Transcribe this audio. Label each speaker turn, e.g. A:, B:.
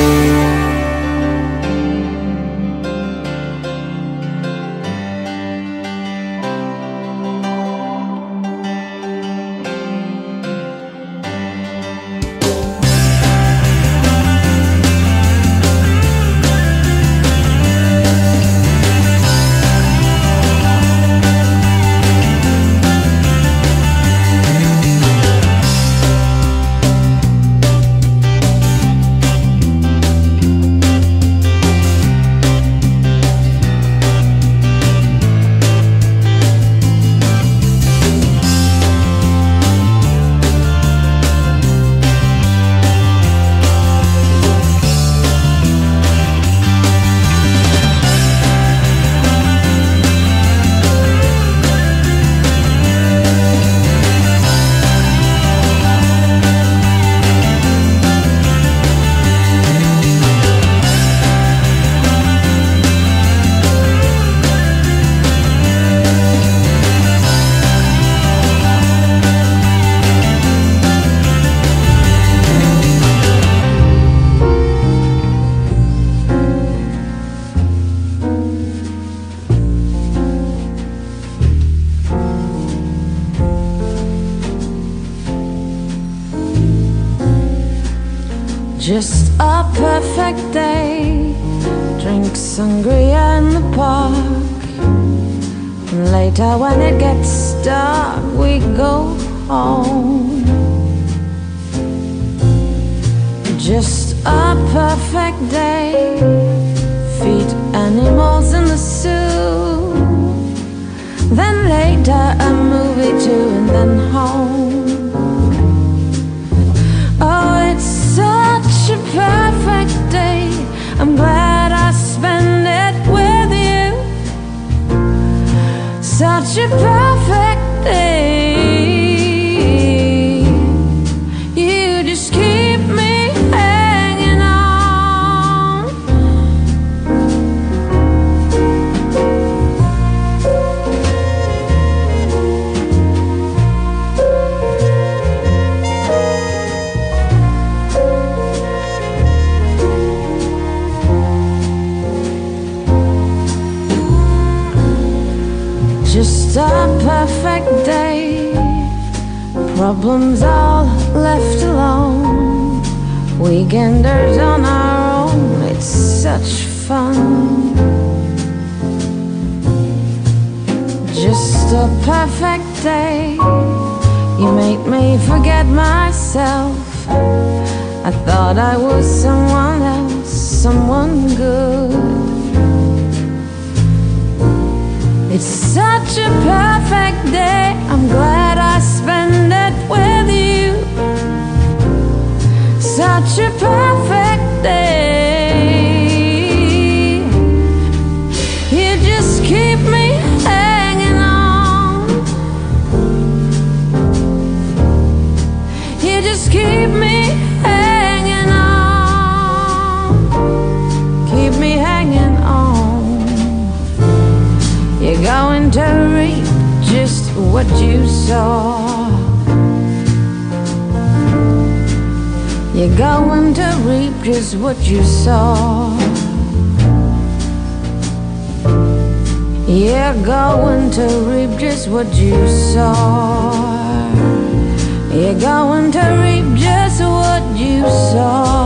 A: you Just a perfect day. Drink sangria in the park. And later, when it gets dark, we go home. Just a perfect day. Feed animals in the zoo. Then later, a movie too, and then home. Just a perfect day. Problems all left alone. Weekenders on our own. It's such fun. Just a perfect day. You made me forget myself. I thought I was someone else, someone good. It's such a perfect day. I'm glad I spend it with you. Such a perfect day. You just keep me hanging on. You just keep me Reap just what you saw. You're going to reap just what you saw. You're going to reap just what you saw. You're going to reap just what you sow.